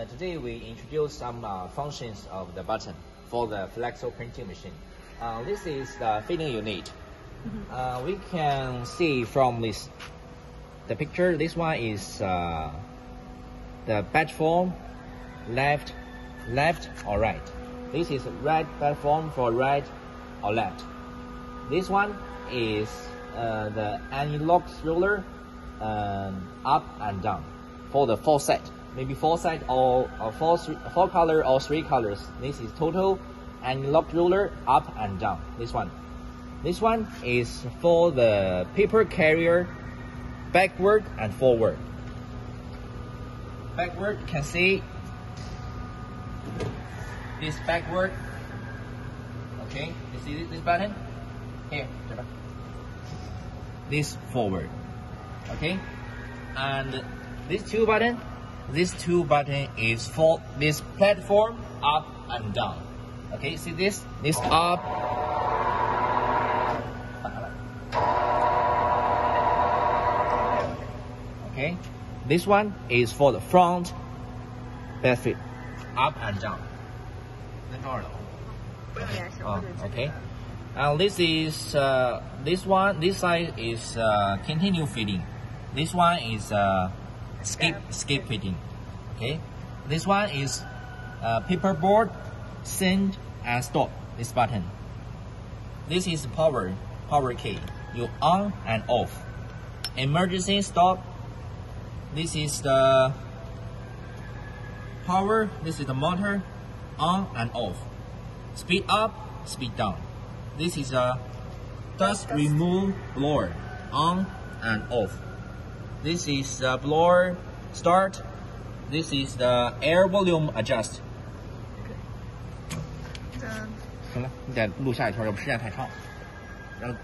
Uh, today we introduce some uh, functions of the button for the flexo printing machine. Uh, this is the feeding unit. Uh, we can see from this the picture. This one is uh, the batch form, left, left or right. This is right batch form for right or left. This one is uh, the analog roller um, up and down for the four set maybe four side or, or uh, four, three, four color or three colors. This is total and lock ruler up and down. This one. This one is for the paper carrier backward and forward. Backward can see this backward. Okay, you see this button? Here, this forward. Okay, and these two button this two button is for this platform up and down. Okay, see this? This up. Okay, this one is for the front benefit, up and down. Oh, okay. And this is uh, this one. This side is uh, continue feeding. This one is uh, skip skip feeding. Okay, this one is uh, paperboard, send and stop. This button. This is power power key. You on and off. Emergency stop. This is the power. This is the motor on and off. Speed up, speed down. This is a dust remove blower on and off. This is the blower start. This is the air volume adjust. 嗯。行了，你再录下一条，要不时间太长。然后。